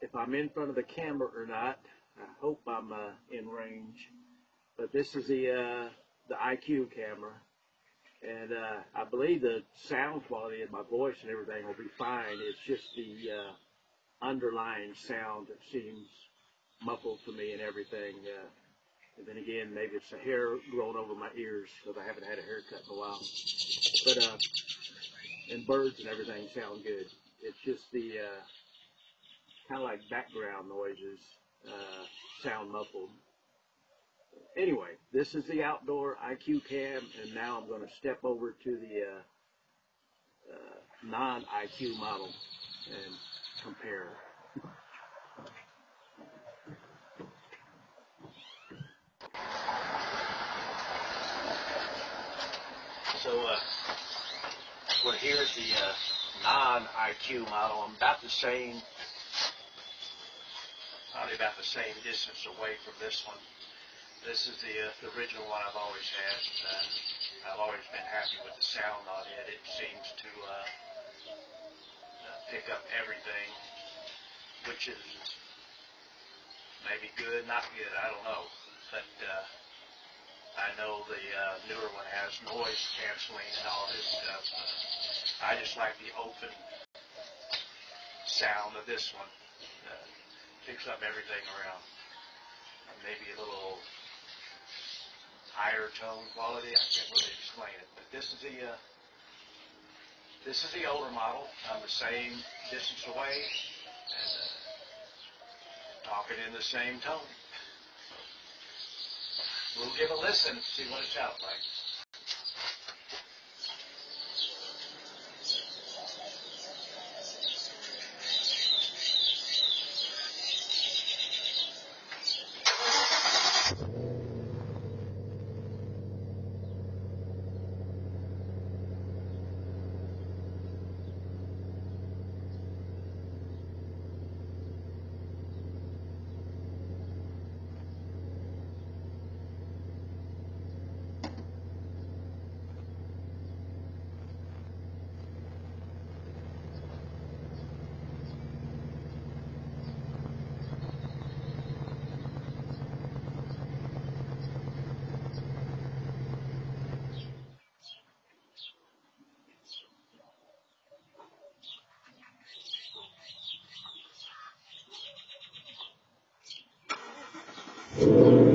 If I'm in front of the camera or not. I hope I'm uh, in range. But this is the uh, the IQ camera, and uh, I believe the sound quality of my voice and everything will be fine. It's just the uh, underlying sound that seems muffled to me and everything. Uh, and then again, maybe it's the hair growing over my ears because I haven't had a haircut in a while. But uh, and birds and everything sound good. It's just the uh, kind of like background noises uh, sound muffled. Anyway, this is the outdoor IQ cam, and now I'm going to step over to the uh, uh, non-IQ model and compare. So, uh, well, here's the uh, non-IQ model. I'm about the same, probably about the same distance away from this one. This is the, uh, the original one I've always had. And I've always been happy with the sound on it. It seems to uh, uh, pick up everything, which is maybe good, not good, I don't know. But uh, I know the uh, newer one has noise canceling and all this stuff. I just like the open sound of this one. Picks up everything around. Maybe a little higher tone quality. I can't really explain it, but this is the uh, this is the older model. I'm the same distance away and uh, talking in the same tone. We'll give a listen, see what it sounds like. you.